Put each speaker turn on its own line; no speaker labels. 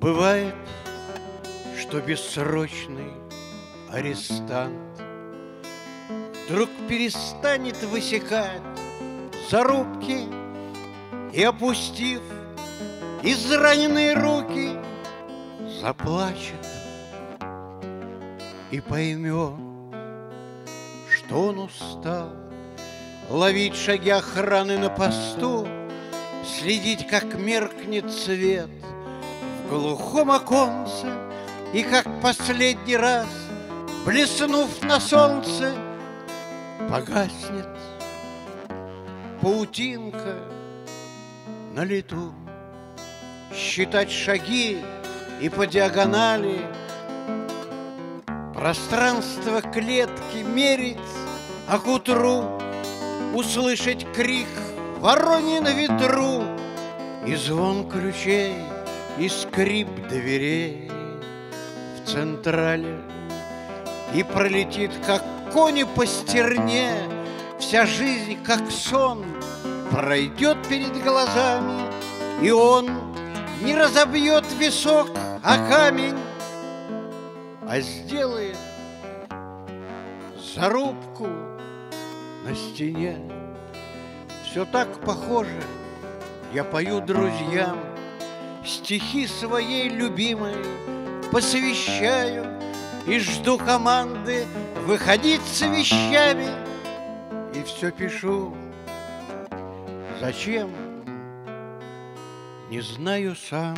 Бывает, что бессрочный арестант Вдруг перестанет высекать зарубки И, опустив израненные руки, Заплачет и поймет, что он устал Ловить шаги охраны на посту, Следить, как меркнет цвет глухом оконце, И как последний раз, Блеснув на солнце, Погаснет паутинка на лету. Считать шаги и по диагонали Пространство клетки мерить, а к утру Услышать крик вороньи на ветру И звон ключей, и скрип дверей В централе И пролетит, как кони по стерне Вся жизнь, как сон, пройдет перед глазами И он не разобьет висок, а камень А сделает зарубку на стене. Все так похоже, я пою друзьям Стихи своей любимой посвящаю И жду команды выходить с вещами И все пишу. Зачем? Не знаю сам.